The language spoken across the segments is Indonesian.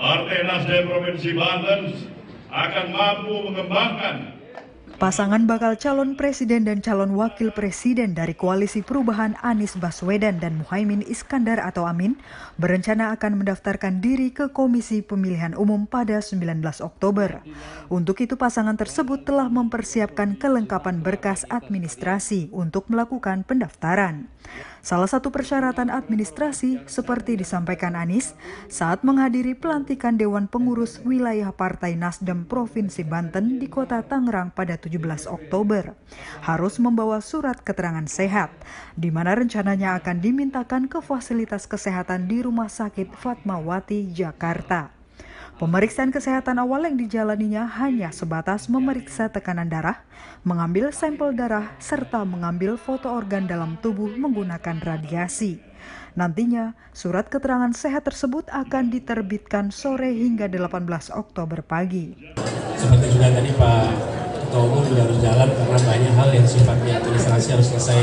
Partai Nasdem Provinsi Banten akan mampu mengembangkan Pasangan bakal calon presiden dan calon wakil presiden dari Koalisi Perubahan Anies Baswedan dan Muhaimin Iskandar atau Amin berencana akan mendaftarkan diri ke Komisi Pemilihan Umum pada 19 Oktober. Untuk itu pasangan tersebut telah mempersiapkan kelengkapan berkas administrasi untuk melakukan pendaftaran. Salah satu persyaratan administrasi seperti disampaikan Anies saat menghadiri pelantikan Dewan Pengurus Wilayah Partai Nasdem Provinsi Banten di Kota Tangerang pada 17 Oktober. Harus membawa surat keterangan sehat, di mana rencananya akan dimintakan ke fasilitas kesehatan di Rumah Sakit Fatmawati, Jakarta. Pemeriksaan kesehatan awal yang dijalaninya hanya sebatas memeriksa tekanan darah, mengambil sampel darah, serta mengambil foto organ dalam tubuh menggunakan radiasi. Nantinya, surat keterangan sehat tersebut akan diterbitkan sore hingga 18 Oktober pagi. Seperti juga tadi Pak Ketua Umum juga harus jalan karena banyak hal yang sifatnya administrasi harus selesai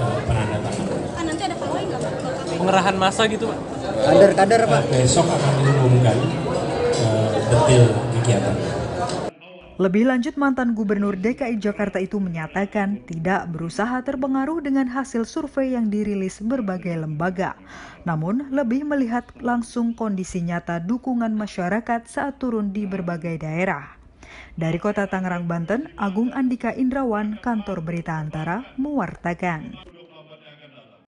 uh, penandatangan. Ah, nanti ada following nggak Pak? Pengerahan masa gitu Pak? Kader-kader Pak. besok akan diumumkan detail kegiatan. Lebih lanjut, mantan Gubernur DKI Jakarta itu menyatakan tidak berusaha terpengaruh dengan hasil survei yang dirilis berbagai lembaga, namun lebih melihat langsung kondisi nyata dukungan masyarakat saat turun di berbagai daerah. Dari kota Tangerang, Banten, Agung Andika Indrawan, Kantor Berita Antara, mewartakan.